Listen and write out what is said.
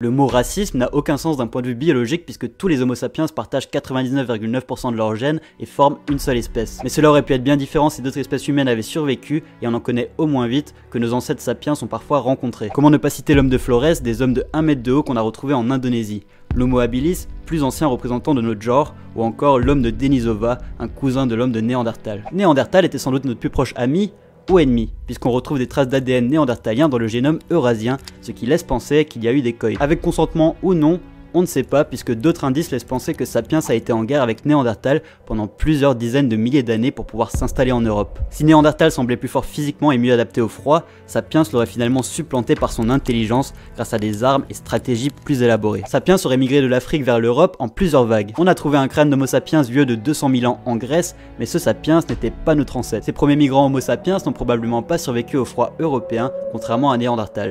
Le mot racisme n'a aucun sens d'un point de vue biologique puisque tous les homo sapiens partagent 99,9% de leurs gènes et forment une seule espèce. Mais cela aurait pu être bien différent si d'autres espèces humaines avaient survécu et on en connaît au moins vite que nos ancêtres sapiens sont parfois rencontrés. Comment ne pas citer l'homme de Flores, des hommes de 1 mètre de haut qu'on a retrouvés en Indonésie? L'Homo habilis, plus ancien représentant de notre genre, ou encore l'homme de Denisova, un cousin de l'homme de Néandertal. Néandertal était sans doute notre plus proche ami, ou ennemi, puisqu'on retrouve des traces d'ADN néandertalien dans le génome eurasien, ce qui laisse penser qu'il y a eu des coïdes. Avec consentement ou non, on ne sait pas puisque d'autres indices laissent penser que Sapiens a été en guerre avec Néandertal pendant plusieurs dizaines de milliers d'années pour pouvoir s'installer en Europe. Si Néandertal semblait plus fort physiquement et mieux adapté au froid, Sapiens l'aurait finalement supplanté par son intelligence grâce à des armes et stratégies plus élaborées. Sapiens aurait migré de l'Afrique vers l'Europe en plusieurs vagues. On a trouvé un crâne d'Homo sapiens vieux de 200 000 ans en Grèce, mais ce Sapiens n'était pas notre ancêtre. Ces premiers migrants Homo sapiens n'ont probablement pas survécu au froid européen, contrairement à Néandertal.